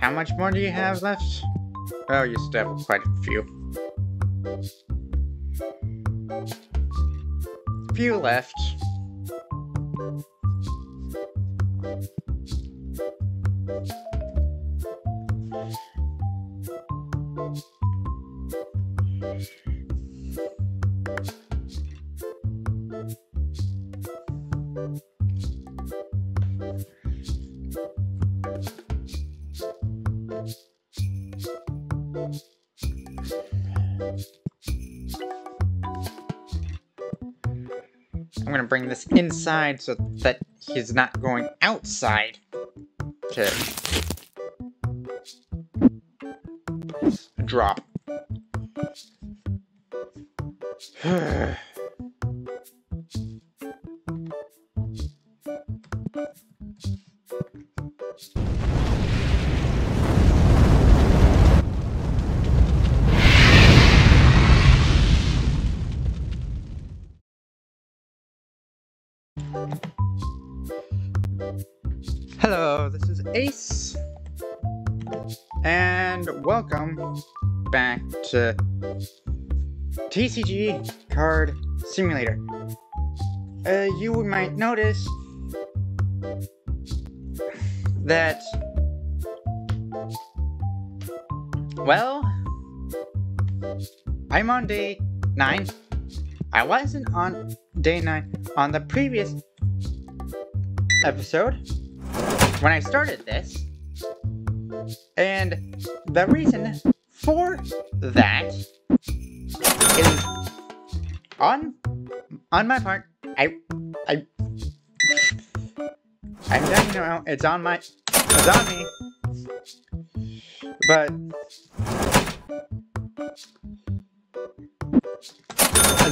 How much more do you have left? Oh, you still have quite a few. Few left. I'm gonna bring this inside so that he's not going outside to drop. back to TCG Card Simulator. Uh, you might notice that, well, I'm on day 9. I wasn't on day 9 on the previous episode when I started this. And the reason for that is on on my part. I I I'm you know it's on my it's on me. But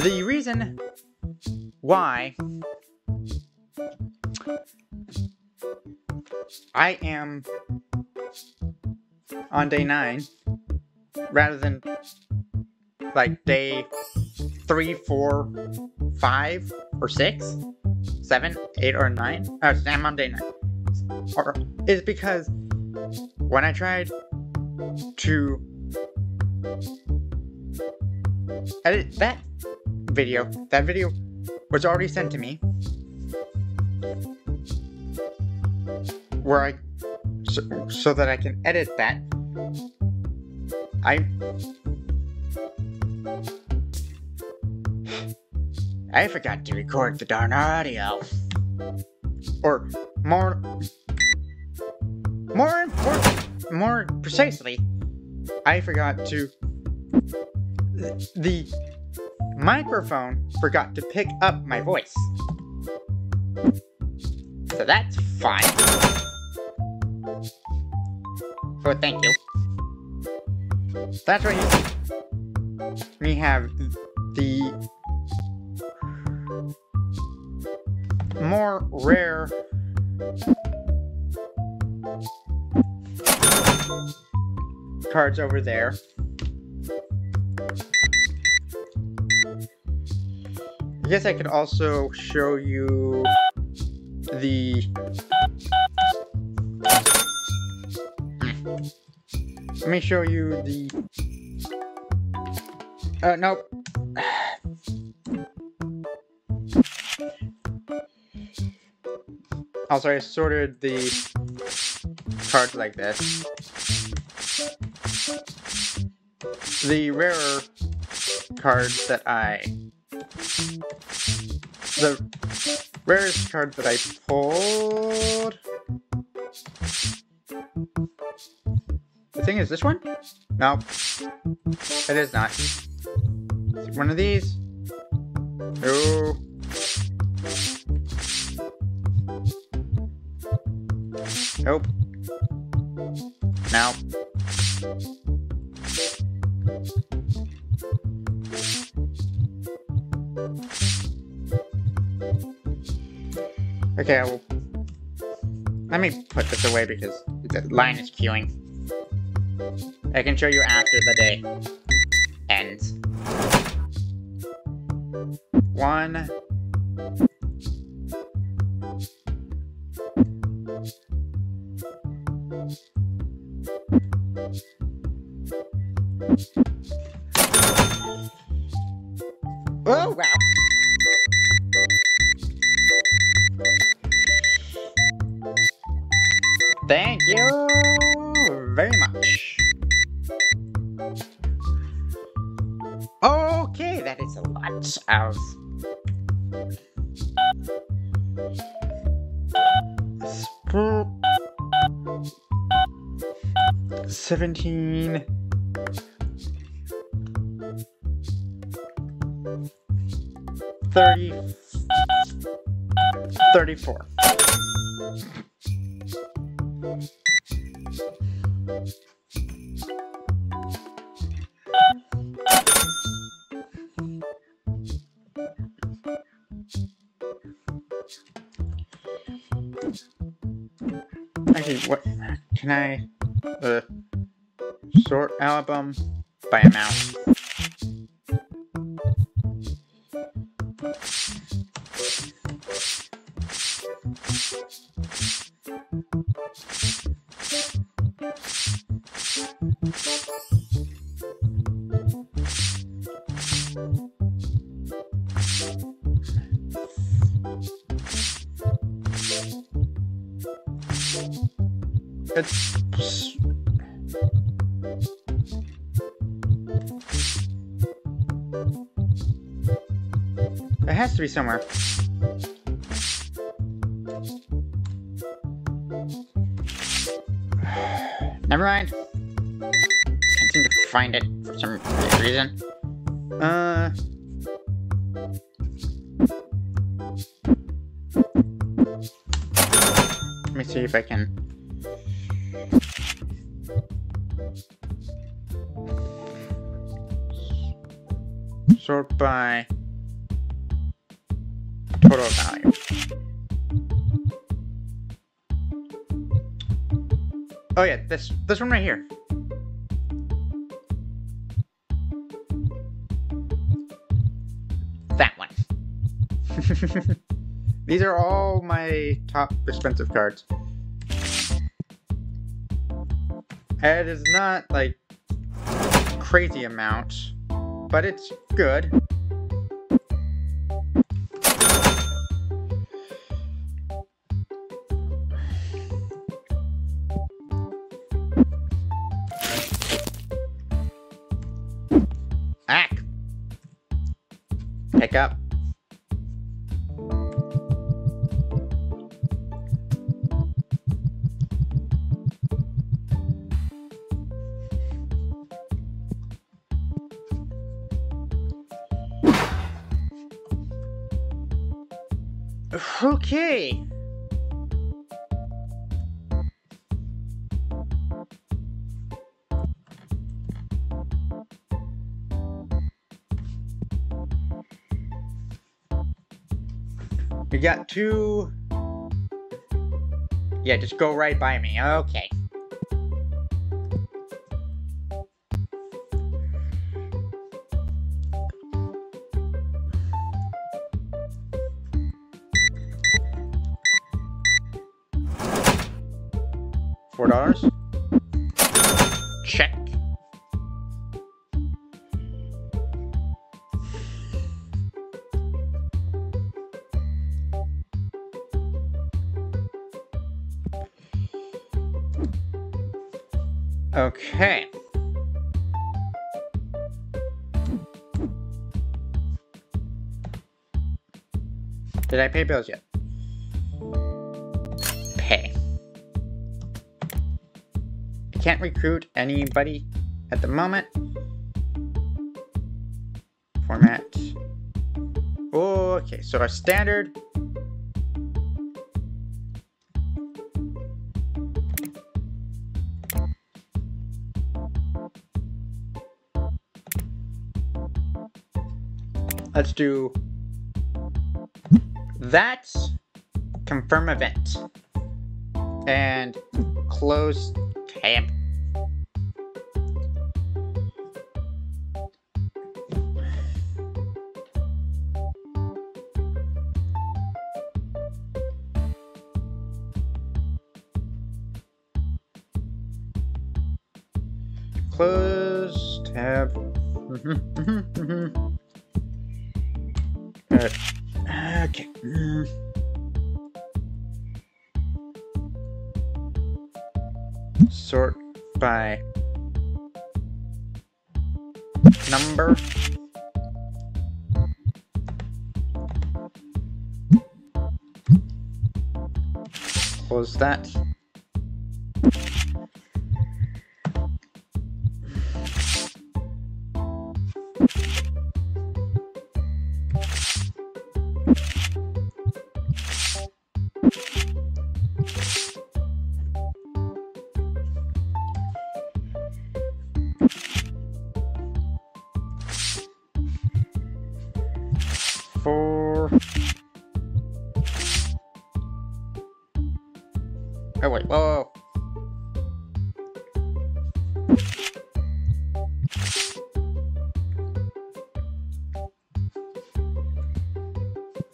the reason why I am on day nine rather than like day three, four, five, or six, seven, eight, or nine. Oh, I'm on day nine. Or is because when I tried to edit that video, that video was already sent to me where I so, so that I can edit that. I I forgot to record the darn audio. Or more more important, more precisely, I forgot to the microphone forgot to pick up my voice. So that's fine. So thank you. That's why we have the more rare cards over there. I guess I could also show you the let me show you the uh nope also I sorted the cards like this the rarer cards that I the rarest card that I pulled. The thing is, this one? No, it is not. One of these? No. Nope. No. Okay, I will... Let me put this away because the line is queuing. I can show you after the day ends. One... Oh, wow. Thank you house. 17 What can I uh, sort album by amount? To be somewhere. Never mind. Can't seem to find it for some reason. Uh. Let me see if I can. Sort by total value. Oh yeah, this this one right here. That one. These are all my top expensive cards. It is not like crazy amount, but it's good. Pick up. Okay. Got two. Yeah, just go right by me. Okay. Four dollars. Okay. Did I pay bills yet? Pay. I can't recruit anybody at the moment. Format. Okay, so our standard. Let's do that. Confirm event. And close tab. Close tab. Mm-hmm. Alright. Okay. Mm. Sort by number. Was that.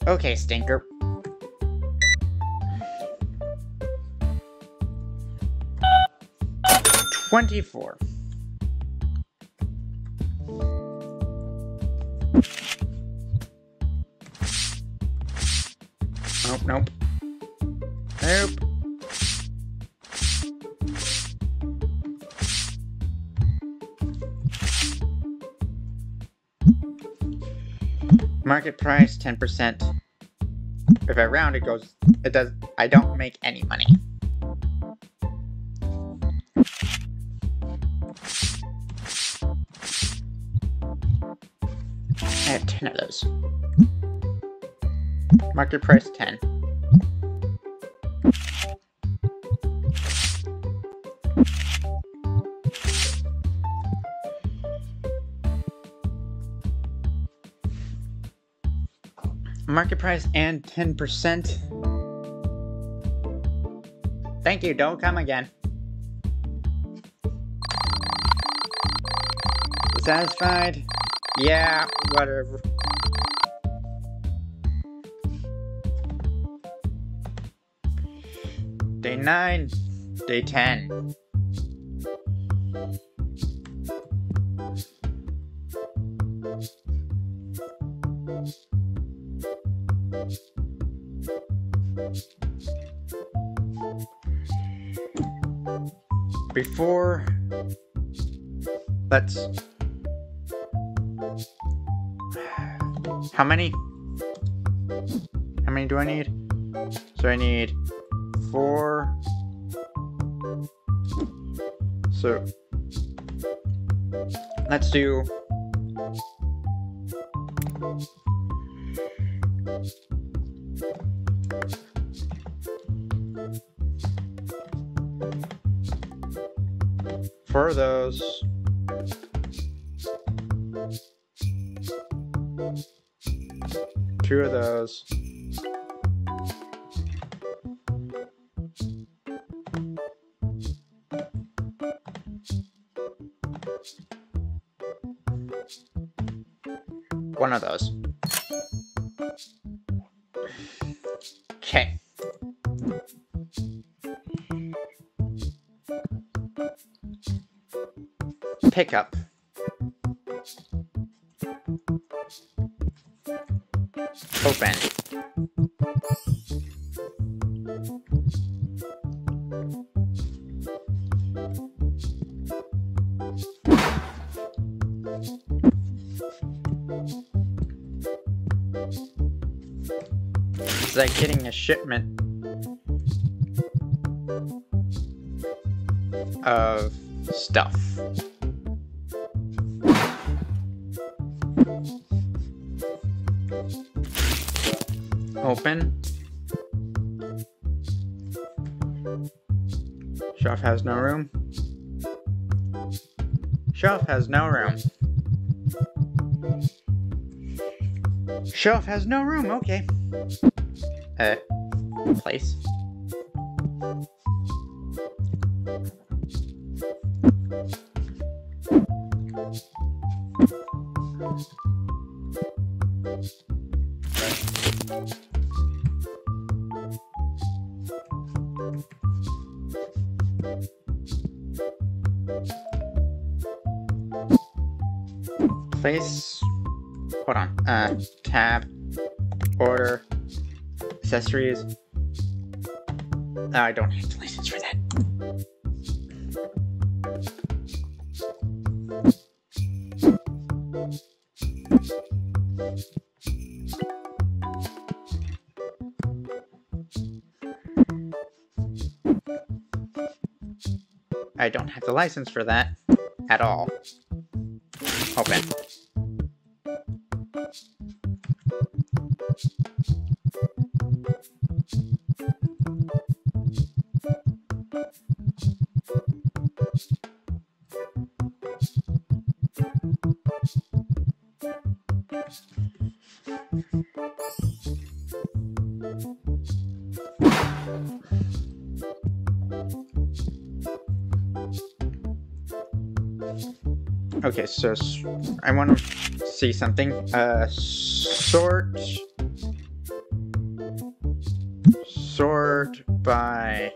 Okay, stinker. Twenty-four. Market price, 10%. If I round, it goes, it does, I don't make any money. I have 10 of those. Market price 10. Market price and 10%. Thank you, don't come again. Satisfied? Yeah, whatever. Day 9, day 10. Before, let's. How many? How many do I need? So I need four. So let's do. For those. Two of those. One of those. Pickup. Open. It's like getting a shipment Shelf has no room. Shelf has no room. Shelf has no room, okay. Uh, place. Accessories. I don't have the license for that. I don't have the license for that at all. Open. So I want to see something. Uh, sort. Sort by.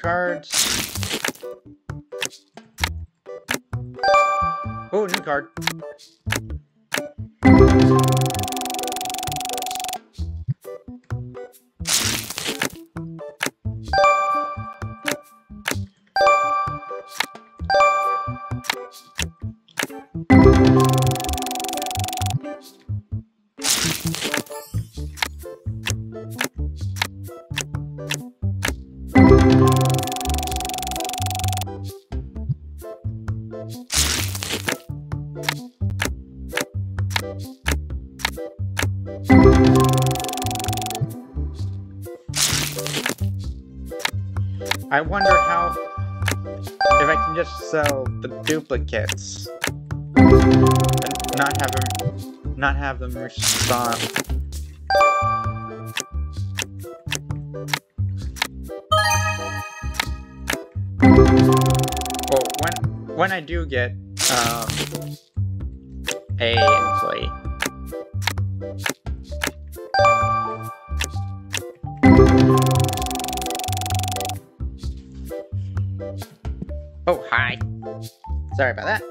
Cards. Sell the duplicates and not have them not have them respond. Well, when when I do get um, a employee. Oh, hi. Sorry about that.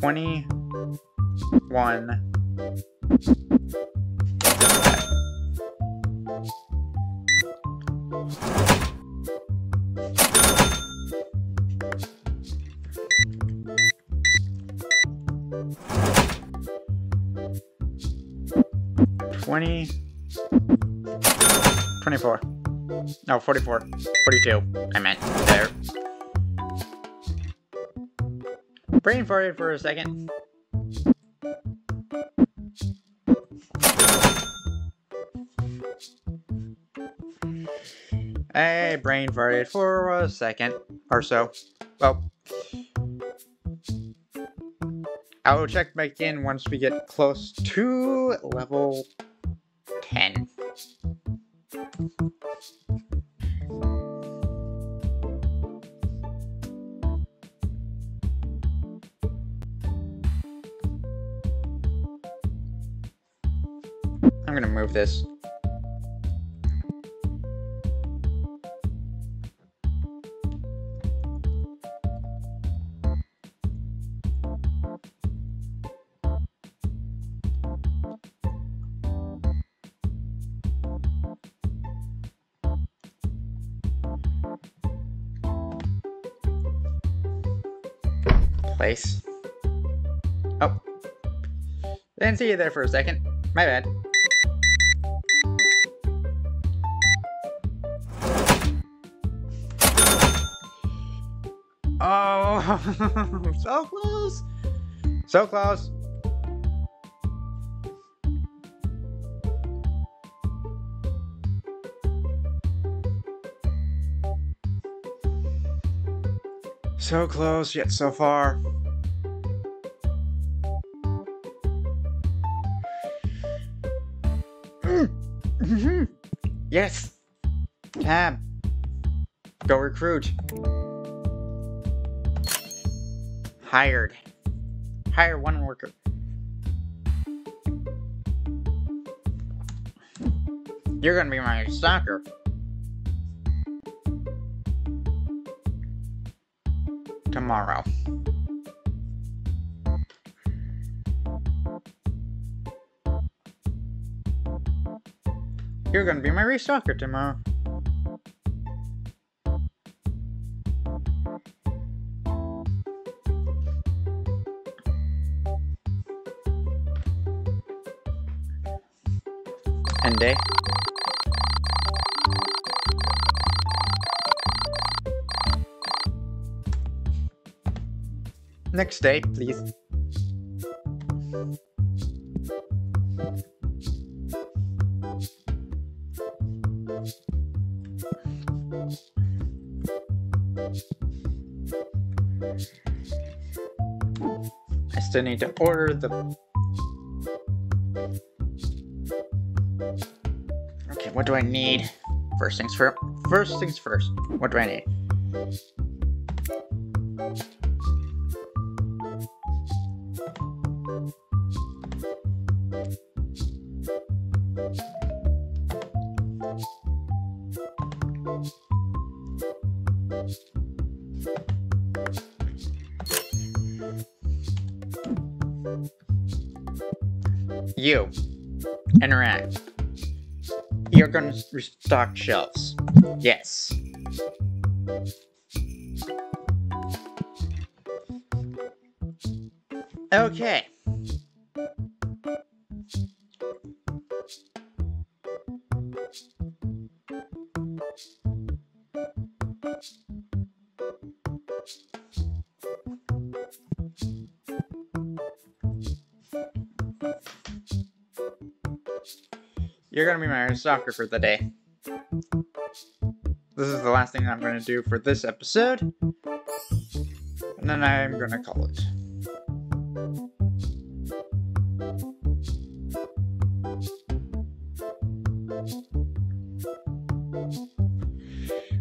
Twenty-one. Twenty. 24. No, 44. 42. I meant there. Brain farted for a second. Hey, brain farted for a second or so. Well, I will check back in once we get close to level 10. I'm gonna move this. Place. Oh. Didn't see you there for a second. My bad. Oh, so close. So close. So close, yet so far. Yes! Tab. Go recruit. Hired. Hire one worker. You're gonna be my stalker. tomorrow. You're gonna be my restocker tomorrow. End day. Next day, please. I need to order the... Okay, what do I need? First things first. First things first. What do I need? Interact. You're gonna restock shelves. Yes. Okay. You're gonna be my stalker for the day. This is the last thing I'm gonna do for this episode. And then I'm gonna call it.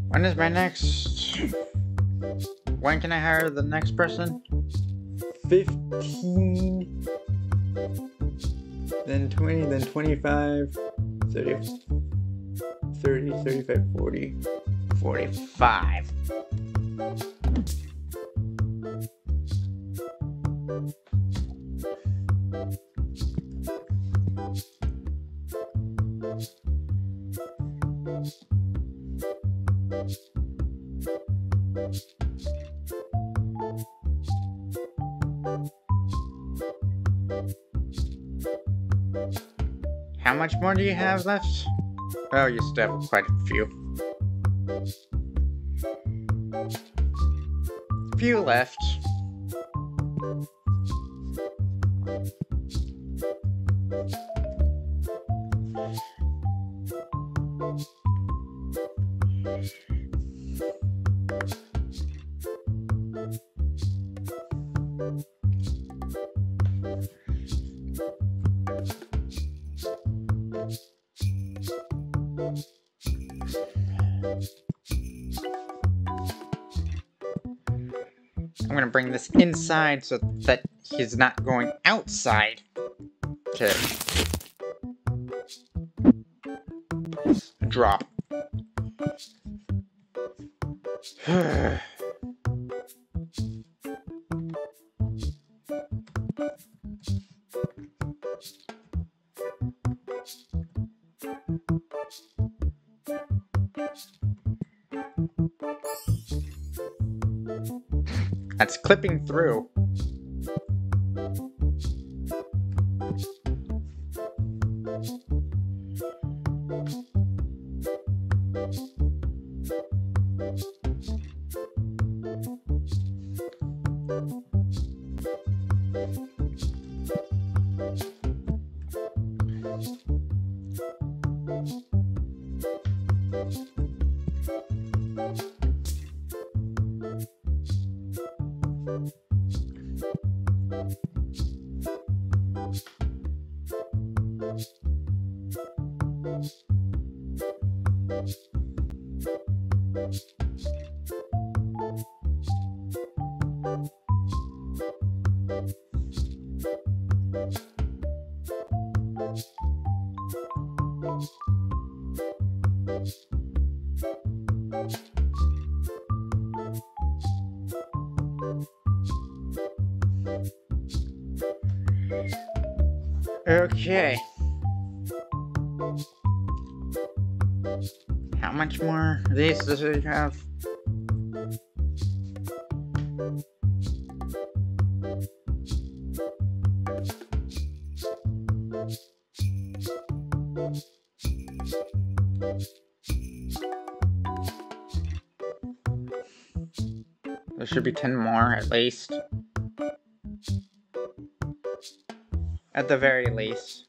When is my next... When can I hire the next person? 15... Then 20, then 25... 30, 30, 35, 40, 45. How much more do you have left? Oh, you still have quite a few. Few left. Gonna bring this inside so that he's not going outside to drop. clipping through. Okay. How much more of does it have? There should be 10 more at least. At the very least.